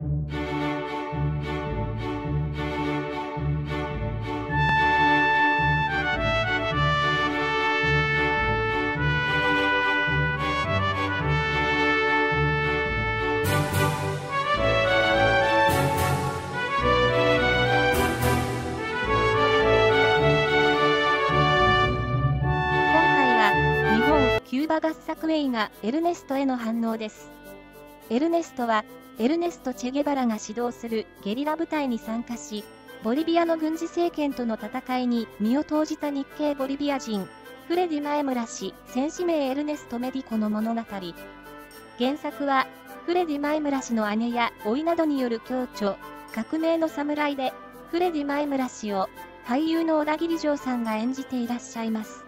キューバ合作映画エルネストへの反応です。エルネストは、エルネスト・チェゲバラが指導するゲリラ部隊に参加し、ボリビアの軍事政権との戦いに身を投じた日系ボリビア人、フレディ・マエムラ氏、戦士名エルネスト・メディコの物語。原作は、フレディ・マエムラ氏の姉や甥などによる共著、革命の侍で、フレディ・マエムラ氏を俳優の小田切城さんが演じていらっしゃいます。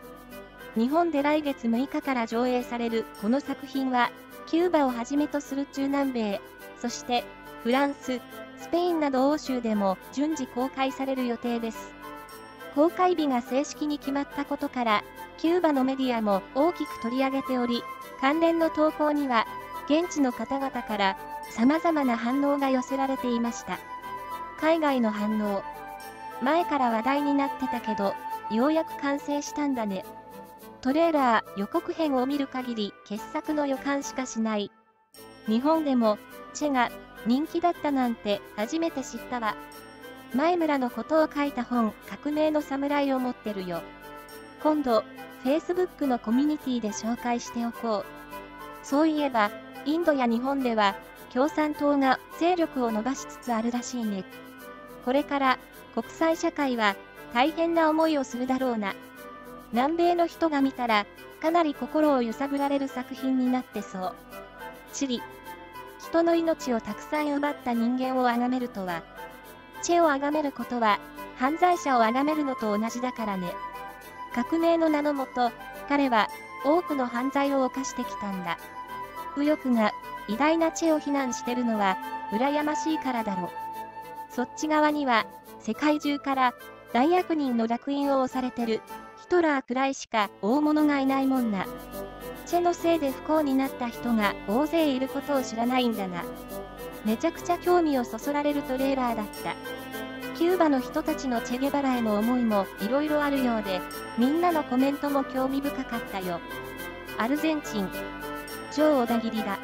日本で来月6日から上映されるこの作品は、キューバをはじめとする中南米、そしてフランス、スペインなど欧州でも順次公開される予定です。公開日が正式に決まったことから、キューバのメディアも大きく取り上げており、関連の投稿には、現地の方々から様々な反応が寄せられていました。海外の反応。前から話題になってたけど、ようやく完成したんだね。トレーラー予告編を見る限り傑作の予感しかしない。日本でも、チェが人気だったなんて初めて知ったわ。前村のことを書いた本、革命の侍を持ってるよ。今度、Facebook のコミュニティで紹介しておこう。そういえば、インドや日本では、共産党が勢力を伸ばしつつあるらしいね。これから国際社会は大変な思いをするだろうな。南米の人が見たら、かなり心を揺さぶられる作品になってそう。チリ。人の命をたくさん奪った人間を崇めるとは、チェを崇めることは、犯罪者を崇めるのと同じだからね。革命の名のもと、彼は多くの犯罪を犯してきたんだ。右翼が偉大なチェを非難してるのは、羨ましいからだろ。そっち側には、世界中から大悪人の烙印を押されてるヒトラーくらいしか大物がいないもんな。チェのせいで不幸になった人が大勢いることを知らないんだな。めちゃくちゃ興味をそそられるトレーラーだった。キューバの人たちのチェゲバラへの思いも色々あるようで、みんなのコメントも興味深かったよ。アルゼンチン。超小田切だ。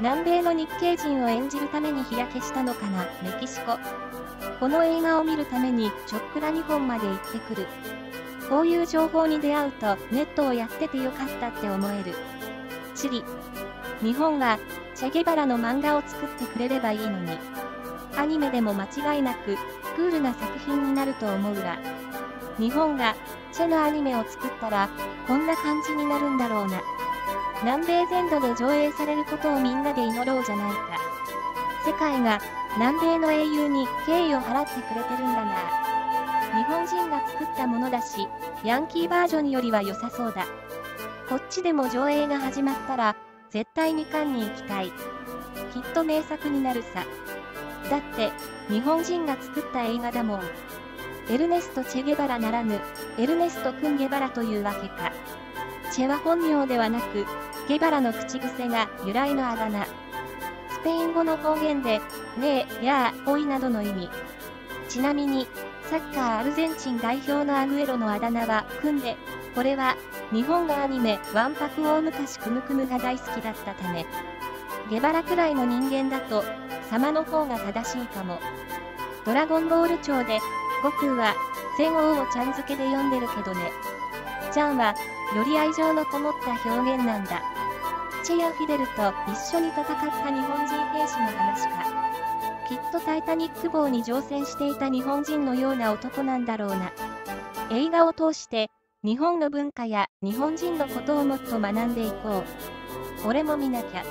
南米の日系人を演じるために日焼けしたのかな、メキシコ。この映画を見るためにちょっくら日本まで行ってくる。こういう情報に出会うとネットをやっててよかったって思える。チリ。日本はチェゲバラの漫画を作ってくれればいいのに。アニメでも間違いなくクールな作品になると思うが。日本がチェのアニメを作ったらこんな感じになるんだろうな。南米全土で上映されることをみんなで祈ろうじゃないか。世界が南米の英雄に敬意を払ってくれてるんだな。日本人が作ったものだし、ヤンキーバージョンよりは良さそうだ。こっちでも上映が始まったら、絶対に館に行きたい。きっと名作になるさ。だって、日本人が作った映画だもん。エルネスト・チェゲバラならぬ、エルネスト・クンゲバラというわけか。チェは本名ではなく、ゲバラの口癖が由来のあだ名。スペイン語の方言で、ねえ、やあ、おいなどの意味。ちなみに、サッカーアルゼンチン代表のアグエロのあだ名は、クンデ。これは、日本のアニメ、ワンパク大昔クムクムが大好きだったため、ゲバラくらいの人間だと、様の方が正しいかも。ドラゴンボール帳で、悟空は、戦王をちゃん付けで読んでるけどね。ちゃんは、より愛情のこもった表現なんだ。チェやフィデルと一緒に戦った日本人兵士の話か。きっとタイタニック号に乗船していた日本人のような男なんだろうな。映画を通して、日本の文化や日本人のことをもっと学んでいこう。俺も見なきゃ。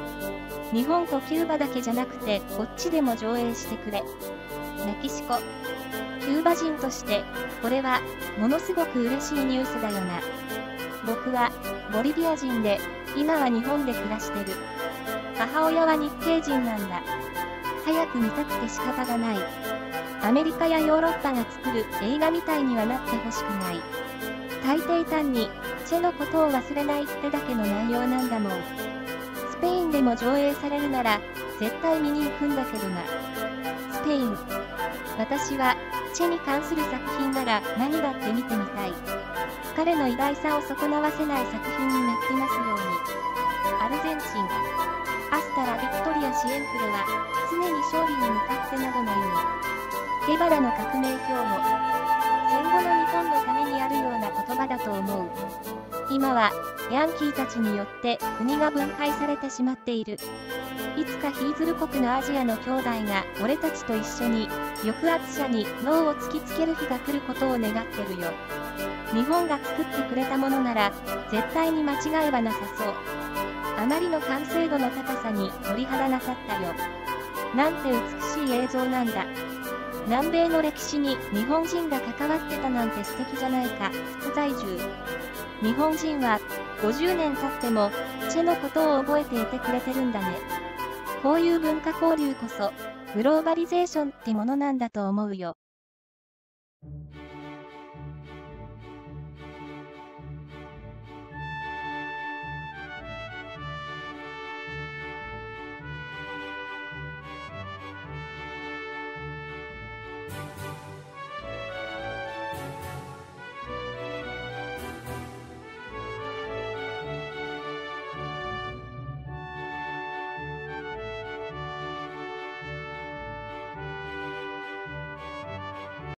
日本とキューバだけじゃなくて、こっちでも上映してくれ。メキシコ。キューバ人として、これは、ものすごく嬉しいニュースだよな。僕は、ボリビア人で、今は日本で暮らしてる。母親は日系人なんだ。早く見たくて仕方がない。アメリカやヨーロッパが作る映画みたいにはなってほしくない。大抵単に、チェのことを忘れないってだけの内容なんだもん。スペインでも上映されるなら、絶対見に行くんだけどな。スペイン。私は、チェに関する作品なら何だって見てみたい。彼の偉大さを損なわせない作品になってますように。アルゼンチン。アスタラ・ビクトリア・シエンプレは、常に勝利に向かってなどの意味。ゲバラの革命標語。戦後の日本のためにあるような言葉だと思う。今は、ヤンキーたちによって国が分解されてしまっている。いつかヒーズル国のアジアの兄弟が俺たちと一緒に抑圧者に脳を突きつける日が来ることを願ってるよ。日本が作ってくれたものなら絶対に間違いはなさそう。あまりの完成度の高さに鳥肌なさったよ。なんて美しい映像なんだ。南米の歴史に日本人が関わってたなんて素敵じゃないか、副在住。日本人は50年経ってもチェのことを覚えていてくれてるんだね。こういう文化交流こそグローバリゼーションってものなんだと思うよ。